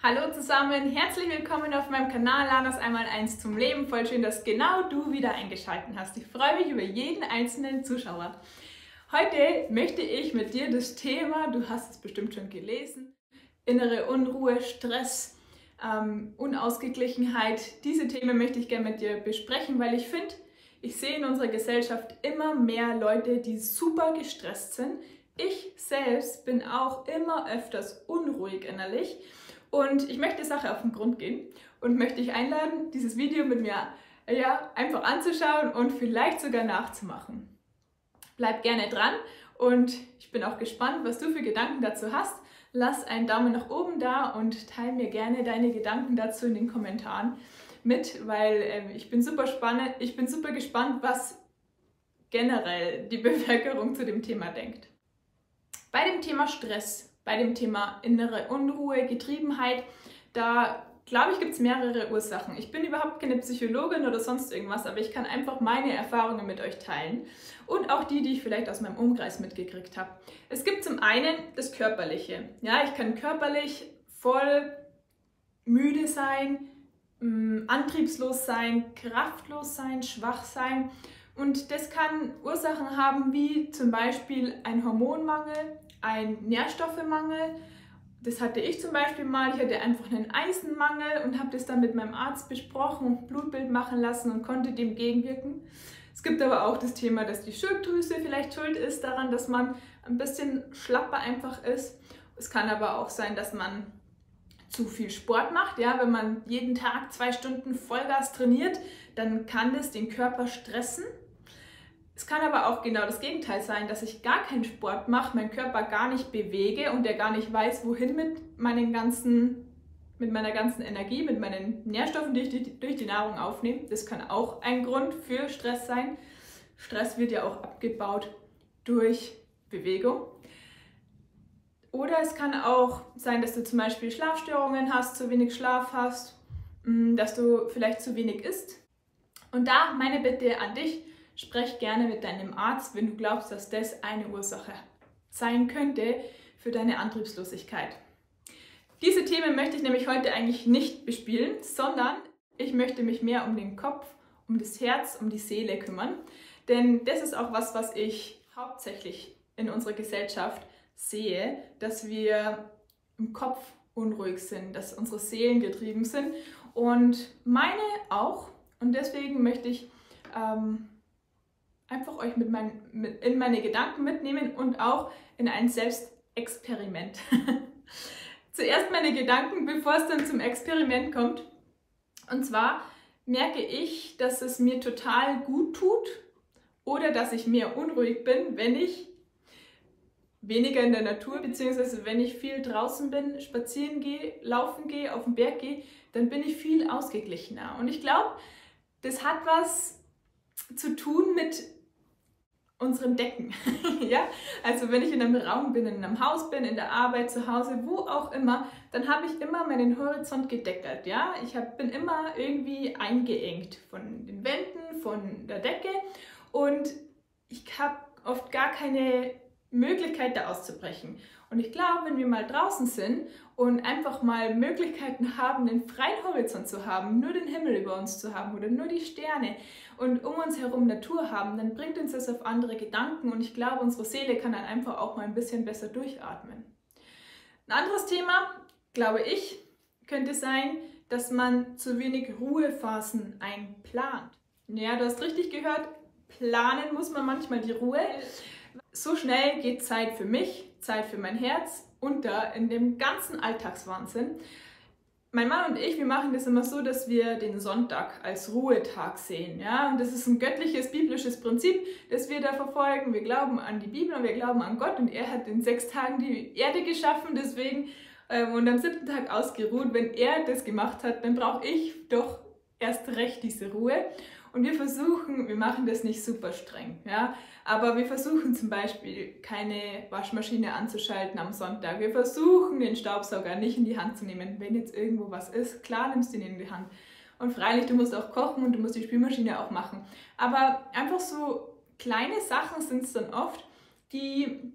Hallo zusammen, herzlich willkommen auf meinem Kanal Lanas einmal eins zum Leben. Voll schön, dass genau du wieder eingeschaltet hast. Ich freue mich über jeden einzelnen Zuschauer. Heute möchte ich mit dir das Thema, du hast es bestimmt schon gelesen, innere Unruhe, Stress, ähm, Unausgeglichenheit. Diese Themen möchte ich gerne mit dir besprechen, weil ich finde, ich sehe in unserer Gesellschaft immer mehr Leute, die super gestresst sind. Ich selbst bin auch immer öfters unruhig innerlich und ich möchte der Sache auf den Grund gehen und möchte dich einladen, dieses Video mit mir ja, einfach anzuschauen und vielleicht sogar nachzumachen. Bleib gerne dran und ich bin auch gespannt, was du für Gedanken dazu hast. Lass einen Daumen nach oben da und teile mir gerne deine Gedanken dazu in den Kommentaren mit, weil äh, ich bin super spannend, ich bin super gespannt, was generell die Bevölkerung zu dem Thema denkt. Bei dem Thema Stress bei dem Thema innere Unruhe, Getriebenheit, da glaube ich, gibt es mehrere Ursachen. Ich bin überhaupt keine Psychologin oder sonst irgendwas, aber ich kann einfach meine Erfahrungen mit euch teilen und auch die, die ich vielleicht aus meinem Umkreis mitgekriegt habe. Es gibt zum einen das Körperliche. Ja, ich kann körperlich voll müde sein, mm, antriebslos sein, kraftlos sein, schwach sein. Und das kann Ursachen haben wie zum Beispiel ein Hormonmangel, ein Nährstoffemangel. Das hatte ich zum Beispiel mal. Ich hatte einfach einen Eisenmangel und habe das dann mit meinem Arzt besprochen und Blutbild machen lassen und konnte dem gegenwirken. Es gibt aber auch das Thema, dass die Schilddrüse vielleicht schuld ist daran, dass man ein bisschen schlapper einfach ist. Es kann aber auch sein, dass man zu viel Sport macht. Ja, wenn man jeden Tag zwei Stunden Vollgas trainiert, dann kann das den Körper stressen es kann aber auch genau das Gegenteil sein, dass ich gar keinen Sport mache, meinen Körper gar nicht bewege und der gar nicht weiß, wohin mit, meinen ganzen, mit meiner ganzen Energie, mit meinen Nährstoffen, die ich durch die Nahrung aufnehme. Das kann auch ein Grund für Stress sein. Stress wird ja auch abgebaut durch Bewegung. Oder es kann auch sein, dass du zum Beispiel Schlafstörungen hast, zu wenig Schlaf hast, mm, dass du vielleicht zu wenig isst. Und da meine Bitte an dich, Sprech gerne mit deinem Arzt, wenn du glaubst, dass das eine Ursache sein könnte für deine Antriebslosigkeit. Diese Themen möchte ich nämlich heute eigentlich nicht bespielen, sondern ich möchte mich mehr um den Kopf, um das Herz, um die Seele kümmern. Denn das ist auch was, was ich hauptsächlich in unserer Gesellschaft sehe, dass wir im Kopf unruhig sind, dass unsere Seelen getrieben sind und meine auch. Und deswegen möchte ich ähm, einfach euch mit mein, mit in meine Gedanken mitnehmen und auch in ein Selbstexperiment. Zuerst meine Gedanken, bevor es dann zum Experiment kommt. Und zwar merke ich, dass es mir total gut tut oder dass ich mehr unruhig bin, wenn ich weniger in der Natur, beziehungsweise wenn ich viel draußen bin, spazieren gehe, laufen gehe, auf den Berg gehe, dann bin ich viel ausgeglichener. Und ich glaube, das hat was zu tun mit unseren Decken. ja? Also wenn ich in einem Raum bin, in einem Haus bin, in der Arbeit, zu Hause, wo auch immer, dann habe ich immer meinen Horizont gedeckelt. Ja? Ich hab, bin immer irgendwie eingeengt von den Wänden, von der Decke und ich habe oft gar keine Möglichkeit, da auszubrechen. Und ich glaube, wenn wir mal draußen sind und einfach mal Möglichkeiten haben, den freien Horizont zu haben, nur den Himmel über uns zu haben oder nur die Sterne und um uns herum Natur haben, dann bringt uns das auf andere Gedanken und ich glaube, unsere Seele kann dann einfach auch mal ein bisschen besser durchatmen. Ein anderes Thema, glaube ich, könnte sein, dass man zu wenig Ruhephasen einplant. Ja, du hast richtig gehört, planen muss man manchmal die Ruhe. So schnell geht Zeit für mich, Zeit für mein Herz unter in dem ganzen Alltagswahnsinn. Mein Mann und ich, wir machen das immer so, dass wir den Sonntag als Ruhetag sehen. Ja? Und das ist ein göttliches, biblisches Prinzip, das wir da verfolgen. Wir glauben an die Bibel und wir glauben an Gott und er hat in sechs Tagen die Erde geschaffen, deswegen ähm, und am siebten Tag ausgeruht. Wenn er das gemacht hat, dann brauche ich doch erst recht diese Ruhe. Und wir versuchen, wir machen das nicht super streng, ja, aber wir versuchen zum Beispiel keine Waschmaschine anzuschalten am Sonntag. Wir versuchen den Staubsauger nicht in die Hand zu nehmen. Wenn jetzt irgendwo was ist, klar nimmst du ihn in die Hand. Und freilich, du musst auch kochen und du musst die Spülmaschine auch machen. Aber einfach so kleine Sachen sind es dann oft, die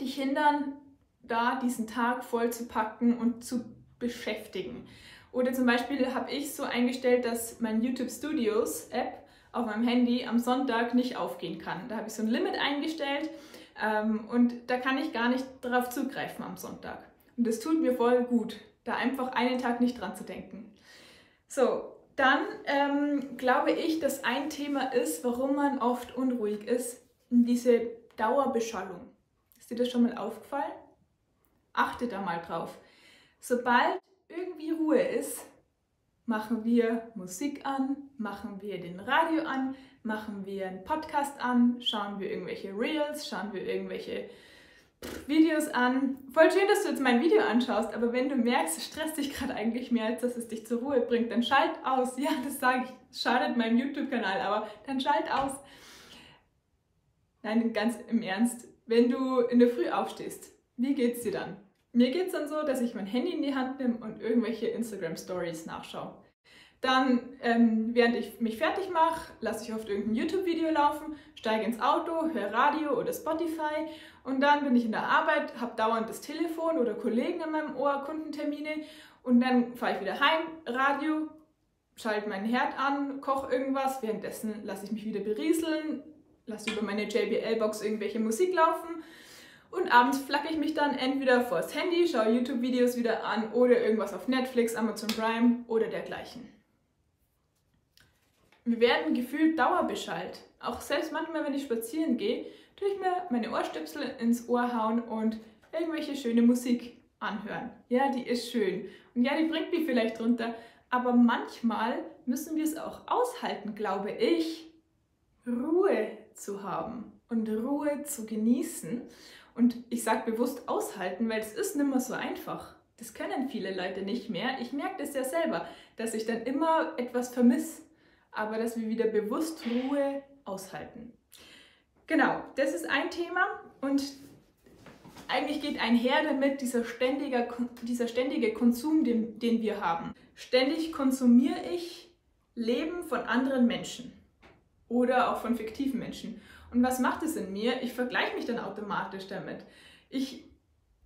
dich hindern, da diesen Tag voll zu packen und zu beschäftigen. Oder zum Beispiel habe ich so eingestellt, dass mein YouTube Studios App auf meinem Handy am Sonntag nicht aufgehen kann. Da habe ich so ein Limit eingestellt ähm, und da kann ich gar nicht darauf zugreifen am Sonntag. Und das tut mir voll gut, da einfach einen Tag nicht dran zu denken. So, dann ähm, glaube ich, dass ein Thema ist, warum man oft unruhig ist, diese Dauerbeschallung. Ist dir das schon mal aufgefallen? Achte da mal drauf. Sobald irgendwie Ruhe ist, machen wir Musik an, machen wir den Radio an, machen wir einen Podcast an, schauen wir irgendwelche Reels, schauen wir irgendwelche Videos an. Voll schön, dass du jetzt mein Video anschaust, aber wenn du merkst, es stresst dich gerade eigentlich mehr, als dass es dich zur Ruhe bringt, dann schalt aus. Ja, das sage ich, schadet meinem YouTube-Kanal, aber dann schalt aus. Nein, ganz im Ernst, wenn du in der Früh aufstehst, wie geht's dir dann? Mir geht es dann so, dass ich mein Handy in die Hand nehme und irgendwelche Instagram-Stories nachschaue. Dann, ähm, während ich mich fertig mache, lasse ich oft irgendein YouTube-Video laufen, steige ins Auto, höre Radio oder Spotify und dann bin ich in der Arbeit, habe dauernd das Telefon oder Kollegen in meinem Ohr, Kundentermine und dann fahre ich wieder heim, Radio, schalte meinen Herd an, koche irgendwas, währenddessen lasse ich mich wieder berieseln, lasse über meine JBL-Box irgendwelche Musik laufen und abends flacke ich mich dann entweder vors Handy, schaue YouTube-Videos wieder an oder irgendwas auf Netflix, Amazon Prime oder dergleichen. Wir werden gefühlt dauerbeschallt. Auch selbst manchmal, wenn ich spazieren gehe, tue ich mir meine Ohrstöpsel ins Ohr hauen und irgendwelche schöne Musik anhören. Ja, die ist schön. Und ja, die bringt mich vielleicht runter. Aber manchmal müssen wir es auch aushalten, glaube ich, Ruhe zu haben und Ruhe zu genießen. Und ich sage bewusst aushalten, weil es ist nicht mehr so einfach. Das können viele Leute nicht mehr. Ich merke das ja selber, dass ich dann immer etwas vermisse, aber dass wir wieder bewusst Ruhe aushalten. Genau, das ist ein Thema und eigentlich geht einher damit dieser ständige, dieser ständige Konsum, den, den wir haben. Ständig konsumiere ich Leben von anderen Menschen oder auch von fiktiven Menschen. Und was macht es in mir? Ich vergleiche mich dann automatisch damit. Ich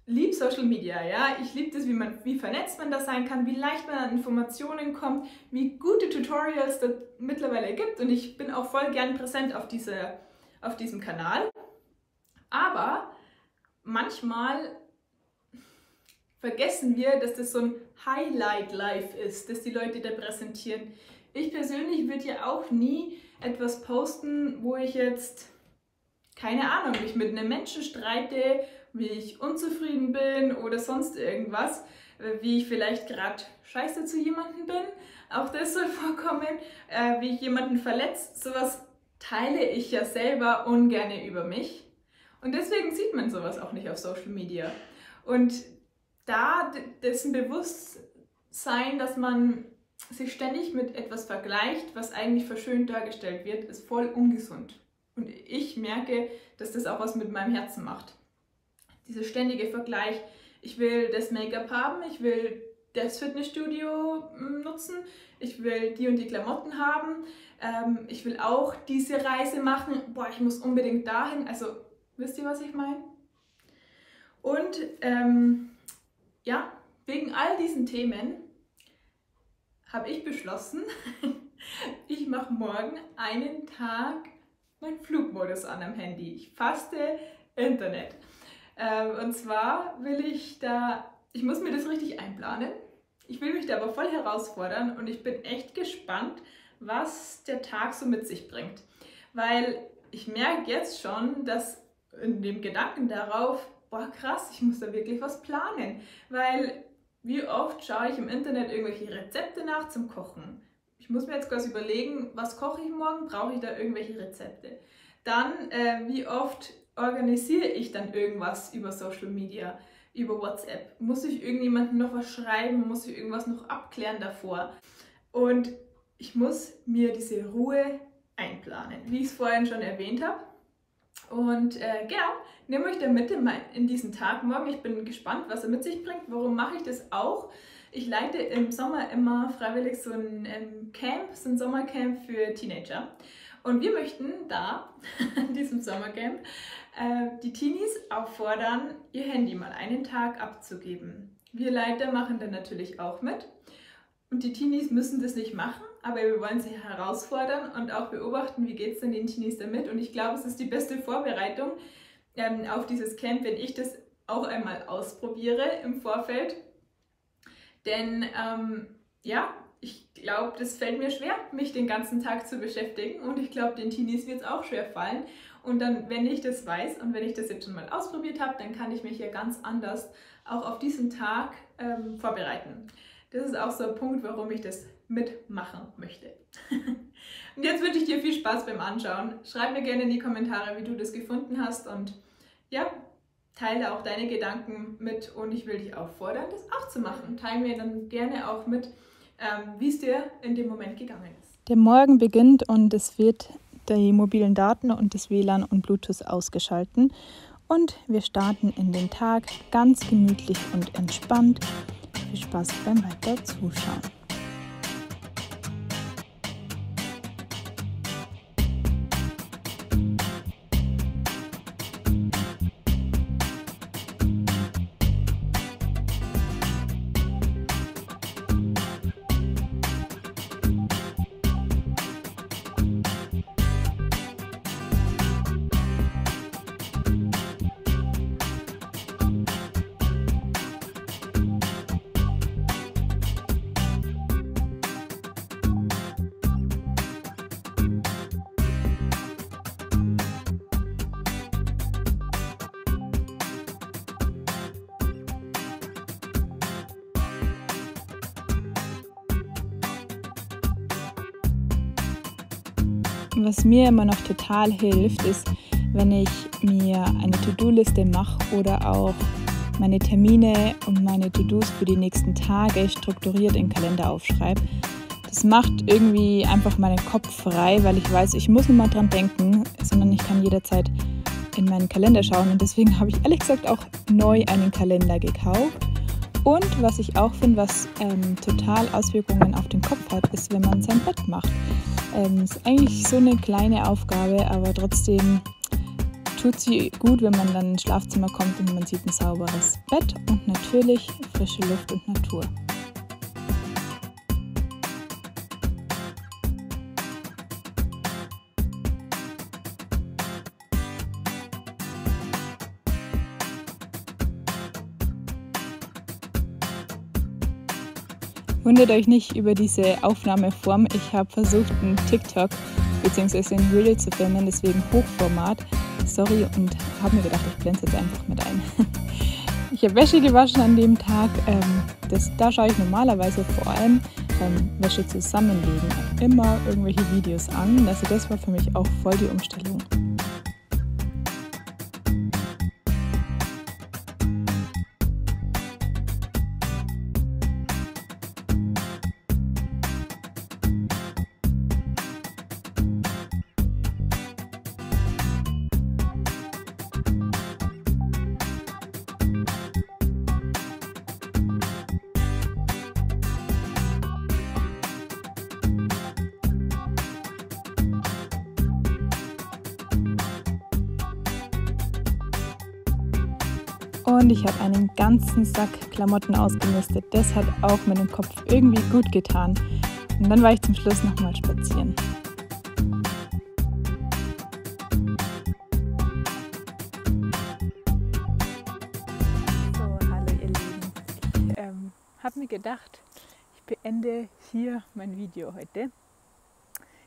liebe Social Media, ja. Ich liebe das, wie, man, wie vernetzt man da sein kann, wie leicht man an Informationen kommt, wie gute Tutorials da mittlerweile gibt. Und ich bin auch voll gern präsent auf, diese, auf diesem Kanal. Aber manchmal vergessen wir, dass das so ein Highlight-Life ist, das die Leute da präsentieren. Ich persönlich würde ja auch nie etwas posten, wo ich jetzt keine Ahnung, mich mit einem Menschen streite, wie ich unzufrieden bin oder sonst irgendwas, wie ich vielleicht gerade scheiße zu jemandem bin, auch das soll vorkommen, äh, wie ich jemanden verletzt, sowas teile ich ja selber ungern über mich. Und deswegen sieht man sowas auch nicht auf Social Media. Und da dessen Bewusstsein, dass man sich ständig mit etwas vergleicht, was eigentlich verschönt dargestellt wird, ist voll ungesund. Und ich merke, dass das auch was mit meinem Herzen macht. Dieser ständige Vergleich. Ich will das Make-up haben, ich will das Fitnessstudio hm, nutzen, ich will die und die Klamotten haben, ähm, ich will auch diese Reise machen, boah, ich muss unbedingt dahin. Also, wisst ihr, was ich meine? Und ähm, ja, wegen all diesen Themen habe ich beschlossen, ich mache morgen einen Tag meinen Flugmodus an am Handy. Ich faste Internet. Ähm, und zwar will ich da, ich muss mir das richtig einplanen. Ich will mich da aber voll herausfordern und ich bin echt gespannt, was der Tag so mit sich bringt. Weil ich merke jetzt schon, dass in dem Gedanken darauf, boah krass, ich muss da wirklich was planen. Weil wie oft schaue ich im Internet irgendwelche Rezepte nach zum Kochen? Ich muss mir jetzt quasi überlegen, was koche ich morgen? Brauche ich da irgendwelche Rezepte? Dann, äh, wie oft organisiere ich dann irgendwas über Social Media, über WhatsApp? Muss ich irgendjemandem noch was schreiben? Muss ich irgendwas noch abklären davor? Und ich muss mir diese Ruhe einplanen, wie ich es vorhin schon erwähnt habe. Und äh, genau, nehme euch da mit in diesen Tag morgen. Ich bin gespannt, was er mit sich bringt. Warum mache ich das auch? Ich leite im Sommer immer freiwillig so ein ähm, Camp, so ein Sommercamp für Teenager. Und wir möchten da, in diesem Sommercamp, äh, die Teenies auffordern, ihr Handy mal einen Tag abzugeben. wir Leiter machen dann natürlich auch mit. Und die Teenies müssen das nicht machen, aber wir wollen sie herausfordern und auch beobachten, wie geht es denn den Teenies damit. Und ich glaube, es ist die beste Vorbereitung ähm, auf dieses Camp, wenn ich das auch einmal ausprobiere im Vorfeld. Denn ähm, ja, ich glaube, das fällt mir schwer, mich den ganzen Tag zu beschäftigen und ich glaube, den Teenies wird es auch schwer fallen. Und dann, wenn ich das weiß und wenn ich das jetzt schon mal ausprobiert habe, dann kann ich mich ja ganz anders auch auf diesen Tag ähm, vorbereiten. Das ist auch so ein Punkt, warum ich das mitmachen möchte. und jetzt wünsche ich dir viel Spaß beim Anschauen. Schreib mir gerne in die Kommentare, wie du das gefunden hast und ja, teile auch deine Gedanken mit und ich will dich auffordern, das auch zu machen. Teile mir dann gerne auch mit, ähm, wie es dir in dem Moment gegangen ist. Der Morgen beginnt und es wird die mobilen Daten und das WLAN und Bluetooth ausgeschalten und wir starten in den Tag ganz gemütlich und entspannt. Viel Spaß beim weiter Zuschauen. Was mir immer noch total hilft, ist, wenn ich mir eine To-Do-Liste mache oder auch meine Termine und meine To-Dos für die nächsten Tage strukturiert in Kalender aufschreibe. Das macht irgendwie einfach meinen Kopf frei, weil ich weiß, ich muss nicht mal dran denken, sondern ich kann jederzeit in meinen Kalender schauen. Und deswegen habe ich ehrlich gesagt auch neu einen Kalender gekauft. Und was ich auch finde, was ähm, total Auswirkungen auf den Kopf hat, ist, wenn man sein Bett macht. Ähm, ist eigentlich so eine kleine Aufgabe, aber trotzdem tut sie gut, wenn man dann ins Schlafzimmer kommt und man sieht ein sauberes Bett und natürlich frische Luft und Natur. Wundert euch nicht über diese Aufnahmeform. Ich habe versucht, einen TikTok bzw. ein Reel zu filmen, deswegen Hochformat. Sorry und habe mir gedacht, ich blende jetzt einfach mit ein. Ich habe Wäsche gewaschen an dem Tag. Ähm, das, da schaue ich normalerweise vor allem beim Wäsche zusammenlegen immer irgendwelche Videos an. Also das war für mich auch voll die Umstellung. Und ich habe einen ganzen Sack Klamotten ausgemistet. Das hat auch meinem Kopf irgendwie gut getan. Und dann war ich zum Schluss nochmal spazieren. So, hallo ihr Lieben. Ich ähm, habe mir gedacht, ich beende hier mein Video heute.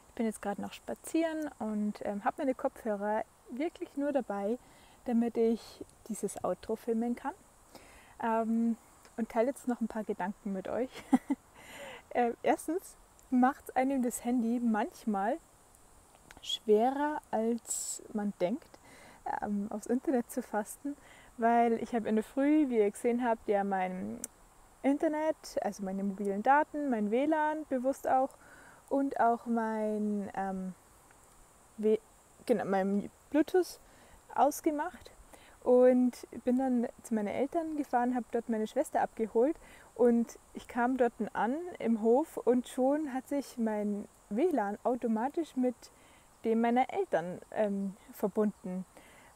Ich bin jetzt gerade noch spazieren und ähm, habe meine Kopfhörer wirklich nur dabei, damit ich dieses Outro filmen kann. Ähm, und teile jetzt noch ein paar Gedanken mit euch. äh, erstens macht einem das Handy manchmal schwerer, als man denkt, ähm, aufs Internet zu fasten, weil ich habe in der Früh, wie ihr gesehen habt, ja mein Internet, also meine mobilen Daten, mein WLAN bewusst auch und auch mein, ähm, genau, mein Bluetooth ausgemacht und bin dann zu meinen Eltern gefahren, habe dort meine Schwester abgeholt und ich kam dort an im Hof und schon hat sich mein WLAN automatisch mit dem meiner Eltern ähm, verbunden,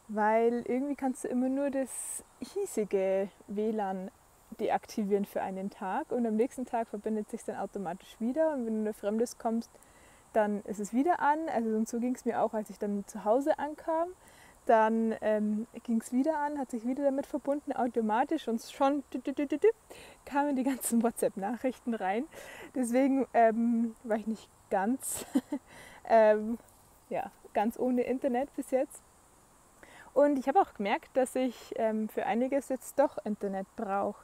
weil irgendwie kannst du immer nur das hiesige WLAN deaktivieren für einen Tag und am nächsten Tag verbindet sich dann automatisch wieder und wenn du Fremdes kommst, dann ist es wieder an. Also und so ging es mir auch, als ich dann zu Hause ankam. Dann ähm, ging es wieder an, hat sich wieder damit verbunden, automatisch und schon kamen die ganzen WhatsApp-Nachrichten rein. Deswegen ähm, war ich nicht ganz, ähm, ja, ganz ohne Internet bis jetzt. Und ich habe auch gemerkt, dass ich ähm, für einiges jetzt doch Internet brauche.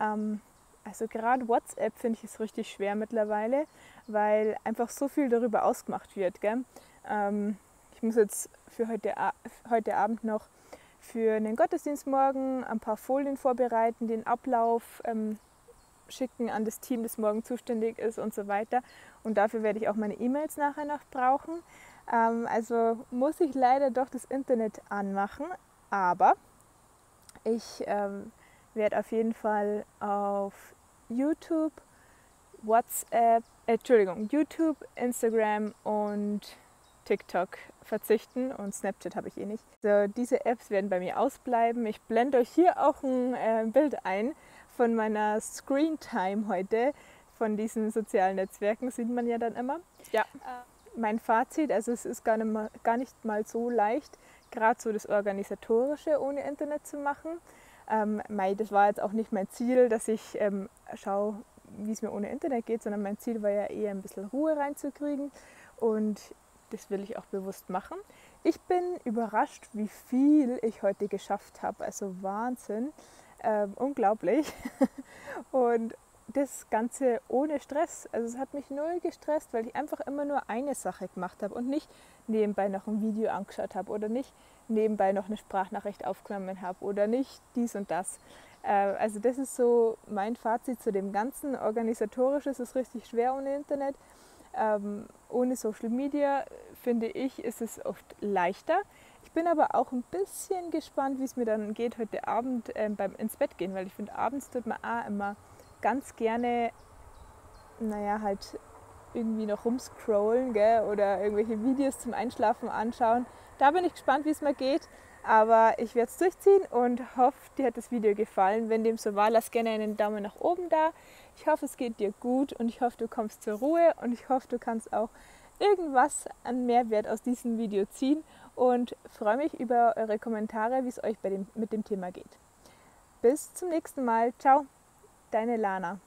Ähm, also gerade WhatsApp finde ich es richtig schwer mittlerweile, weil einfach so viel darüber ausgemacht wird. Ähm, ich muss jetzt für heute, heute Abend noch für einen Gottesdienst morgen ein paar Folien vorbereiten, den Ablauf ähm, schicken an das Team, das morgen zuständig ist und so weiter. Und dafür werde ich auch meine E-Mails nachher noch brauchen. Ähm, also muss ich leider doch das Internet anmachen, aber ich ähm, werde auf jeden Fall auf YouTube, WhatsApp, äh, Entschuldigung, YouTube, Instagram und TikTok verzichten und Snapchat habe ich eh nicht. So, diese Apps werden bei mir ausbleiben. Ich blende euch hier auch ein äh, Bild ein von meiner Screen Time heute. Von diesen sozialen Netzwerken sieht man ja dann immer. Ja. Äh, mein Fazit, also es ist gar nicht mal, gar nicht mal so leicht, gerade so das Organisatorische ohne Internet zu machen. Ähm, das war jetzt auch nicht mein Ziel, dass ich ähm, schaue, wie es mir ohne Internet geht, sondern mein Ziel war ja eher ein bisschen Ruhe reinzukriegen. Und das will ich auch bewusst machen. Ich bin überrascht, wie viel ich heute geschafft habe. Also Wahnsinn, ähm, unglaublich. Und das Ganze ohne Stress. Also es hat mich null gestresst, weil ich einfach immer nur eine Sache gemacht habe und nicht nebenbei noch ein Video angeschaut habe oder nicht nebenbei noch eine Sprachnachricht aufgenommen habe oder nicht dies und das. Äh, also das ist so mein Fazit zu dem Ganzen. Organisatorisch ist es richtig schwer ohne Internet. Ähm, ohne Social Media finde ich, ist es oft leichter. Ich bin aber auch ein bisschen gespannt, wie es mir dann geht heute Abend ähm, beim ins Bett gehen, weil ich finde, abends tut man auch immer ganz gerne, naja, halt irgendwie noch rumscrollen gell, oder irgendwelche Videos zum Einschlafen anschauen. Da bin ich gespannt, wie es mir geht. Aber ich werde es durchziehen und hoffe, dir hat das Video gefallen. Wenn dem so war, lass gerne einen Daumen nach oben da. Ich hoffe, es geht dir gut und ich hoffe, du kommst zur Ruhe und ich hoffe, du kannst auch irgendwas an Mehrwert aus diesem Video ziehen und freue mich über eure Kommentare, wie es euch dem, mit dem Thema geht. Bis zum nächsten Mal. Ciao, deine Lana.